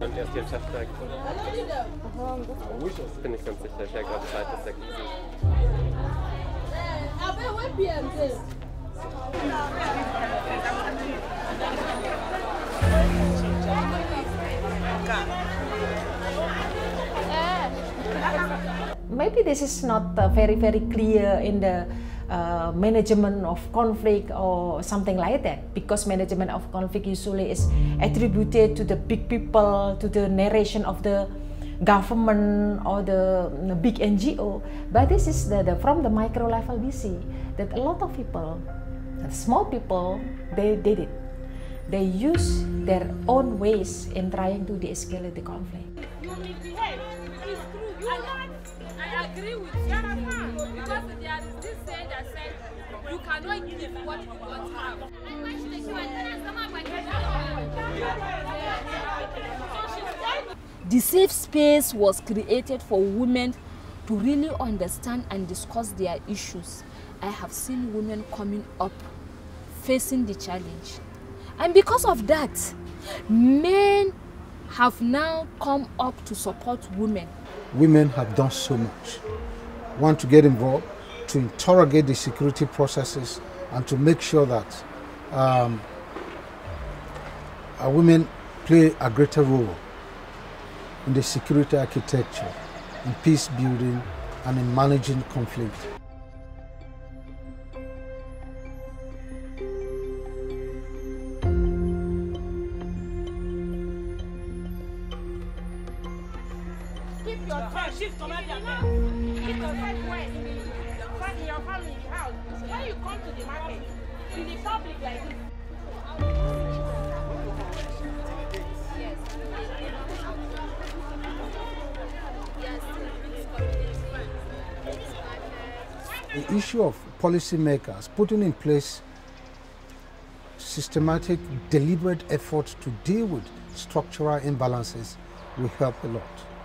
Bin ganz sicher. Ich wäre gerade dass der Giesen. Maybe this is not uh, very very clear in the uh, management of conflict or something like that because management of conflict usually is attributed to the big people to the narration of the government or the, big NGO but this is the, the from the micro level we see that a lot of people small people they did it they use their own ways in trying to de-escalate the conflict. I agree with you. Because there is this you cannot give what you don't have. The safe space was created for women to really understand and discuss their issues. I have seen women coming up facing the challenge. And because of that, men have now come up to support women. Women have done so much. Want to get involved, to interrogate the security processes, and to make sure that um, uh, women play a greater role in the security architecture, in peace building, and in managing conflict. Keep your. Keep your. In your family house. When you come to the market, in the public like this. The issue of policymakers putting in place systematic, deliberate efforts to deal with structural imbalances will help a lot.